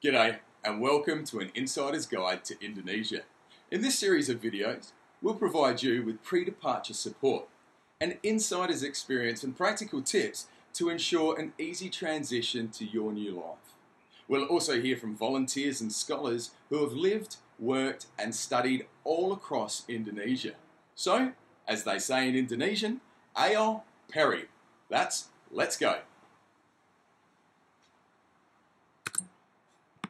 G'day and welcome to an Insider's Guide to Indonesia. In this series of videos, we'll provide you with pre-departure support, an insider's experience and practical tips to ensure an easy transition to your new life. We'll also hear from volunteers and scholars who have lived, worked and studied all across Indonesia. So, as they say in Indonesian, Ayo Peri. That's let's go.